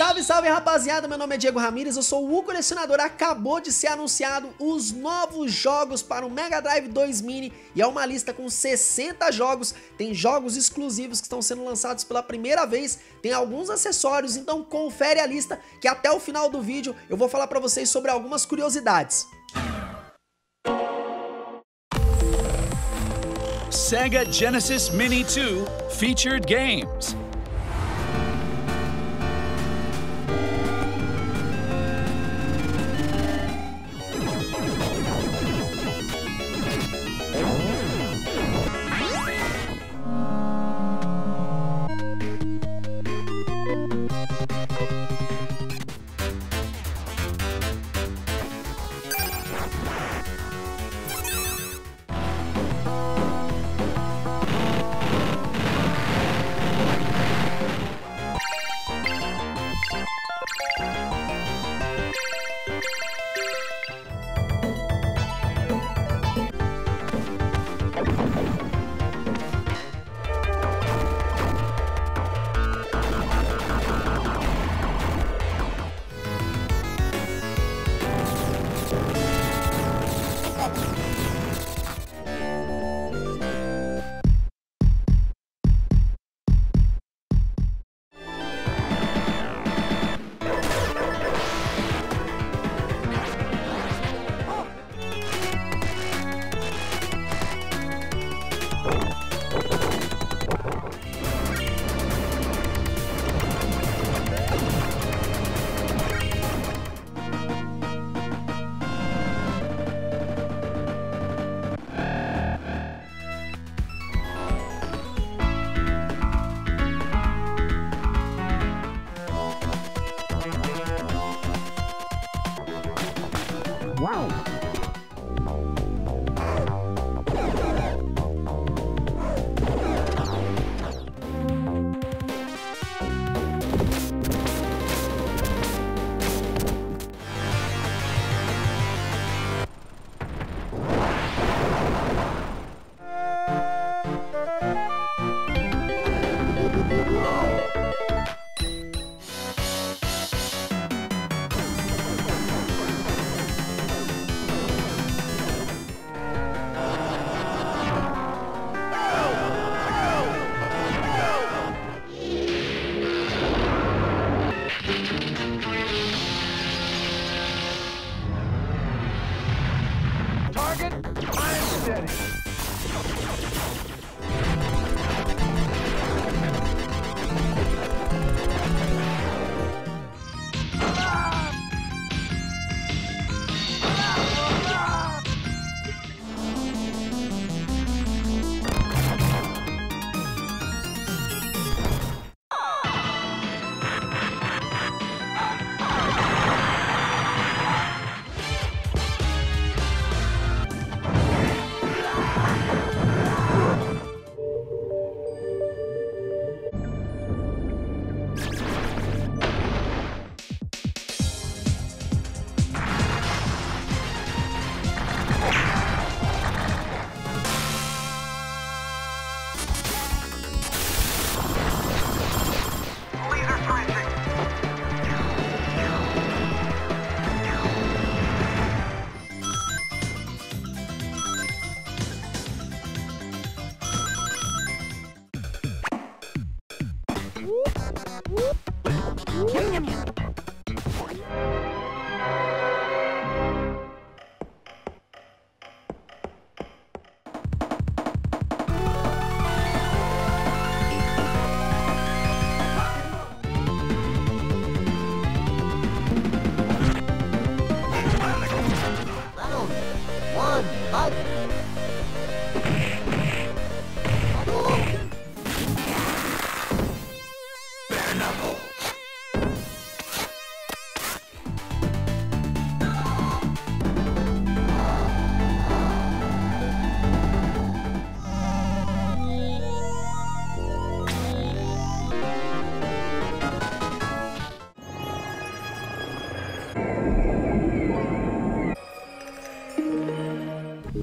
Salve, salve rapaziada, meu nome é Diego Ramires, eu sou o colecionador. Acabou de ser anunciado os novos jogos para o Mega Drive 2 Mini e é uma lista com 60 jogos. Tem jogos exclusivos que estão sendo lançados pela primeira vez, tem alguns acessórios, então confere a lista que até o final do vídeo eu vou falar para vocês sobre algumas curiosidades. Sega Genesis Mini 2 Featured Games.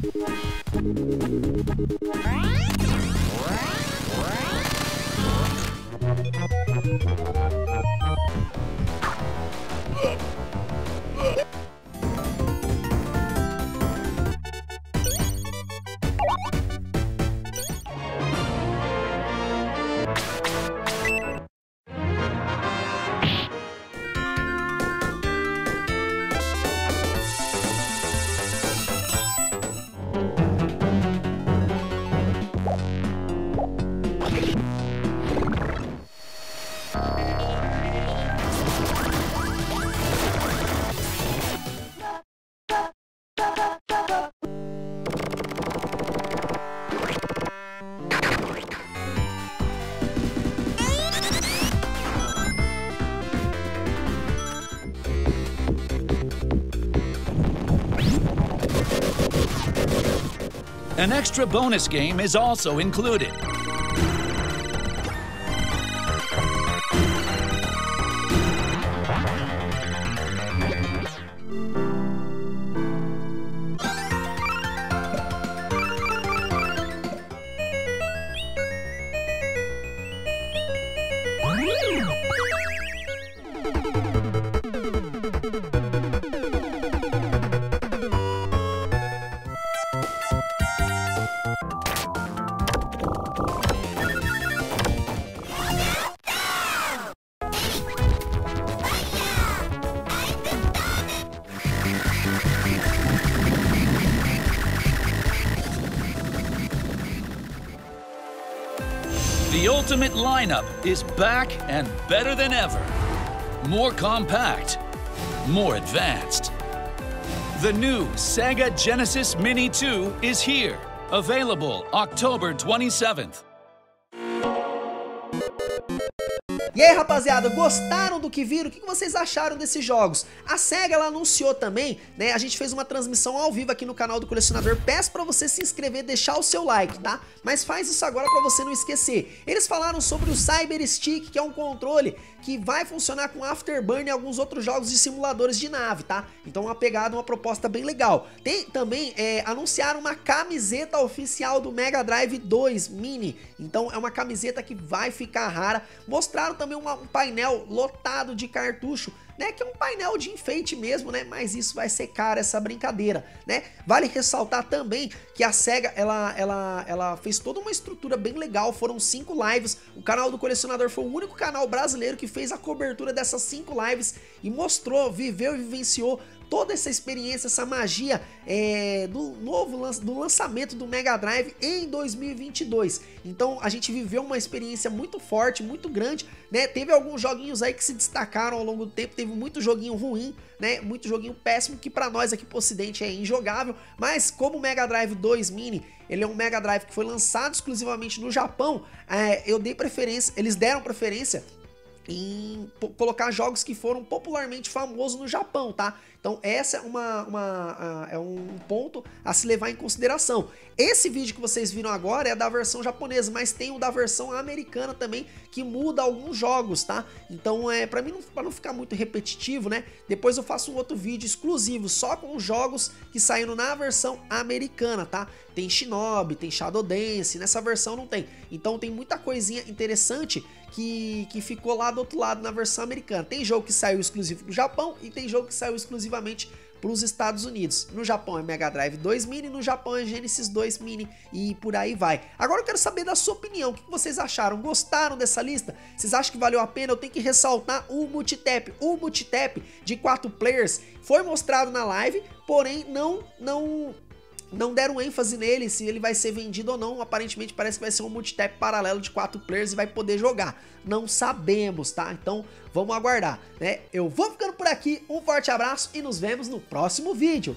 Yeah. An extra bonus game is also included. The Ultimate lineup is back and better than ever. More compact, more advanced. The new Sega Genesis Mini 2 is here, available October 27th. E aí, rapaziada, gostaram do que viram? O que vocês acharam desses jogos? A SEGA, ela anunciou também, né? A gente fez uma transmissão ao vivo aqui no canal do Colecionador. Peço pra você se inscrever, deixar o seu like, tá? Mas faz isso agora pra você não esquecer. Eles falaram sobre o Cyber Stick, que é um controle que vai funcionar com Afterburn e alguns outros jogos de simuladores de nave, tá? Então uma pegada, uma proposta bem legal. Tem também, é, anunciaram uma camiseta oficial do Mega Drive 2 Mini. Então é uma camiseta que vai ficar rara. Mostraram também um painel lotado de cartucho, né? Que é um painel de enfeite mesmo, né? Mas isso vai ser caro, essa brincadeira, né? Vale ressaltar também que a SEGA, ela, ela, ela fez toda uma estrutura bem legal, foram cinco lives, o canal do colecionador foi o único canal brasileiro que fez a cobertura dessas cinco lives e mostrou, viveu e vivenciou toda essa experiência, essa magia é, do novo do lançamento do Mega Drive em 2022. Então a gente viveu uma experiência muito forte, muito grande, né? Teve alguns joguinhos aí que se destacaram ao longo do tempo, teve muito joguinho ruim, né? Muito joguinho péssimo que para nós aqui pro ocidente é injogável, mas como o Mega Drive 2 Mini, ele é um Mega Drive que foi lançado exclusivamente no Japão, é, eu dei preferência, eles deram preferência em colocar jogos que foram popularmente famosos no Japão, tá? Então essa é, uma, uma, é um ponto a se levar em consideração. Esse vídeo que vocês viram agora é da versão japonesa, mas tem o da versão americana também, que muda alguns jogos, tá? Então é para mim não, pra não ficar muito repetitivo, né? Depois eu faço um outro vídeo exclusivo só com os jogos que saíram na versão americana, tá? Tem Shinobi, tem Shadow Dance, nessa versão não tem. Então tem muita coisinha interessante que, que ficou lá do outro lado na versão americana. Tem jogo que saiu exclusivo pro Japão e tem jogo que saiu exclusivamente para os Estados Unidos. No Japão é Mega Drive 2 Mini, no Japão é Genesis 2 Mini e por aí vai. Agora eu quero saber da sua opinião, o que vocês acharam? Gostaram dessa lista? Vocês acham que valeu a pena? Eu tenho que ressaltar o multitap. O multitap de 4 players foi mostrado na live, porém não não não deram ênfase nele, se ele vai ser vendido ou não. Aparentemente parece que vai ser um multitap paralelo de quatro players e vai poder jogar. Não sabemos, tá? Então vamos aguardar, né? Eu vou ficando por aqui, um forte abraço e nos vemos no próximo vídeo.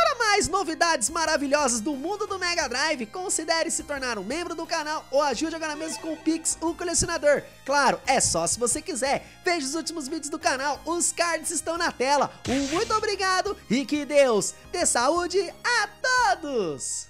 Para mais novidades maravilhosas do mundo do Mega Drive, considere se tornar um membro do canal ou ajude agora mesmo com o Pix, o colecionador. Claro, é só se você quiser. Veja os últimos vídeos do canal, os cards estão na tela. Um muito obrigado e que Deus dê saúde a todos!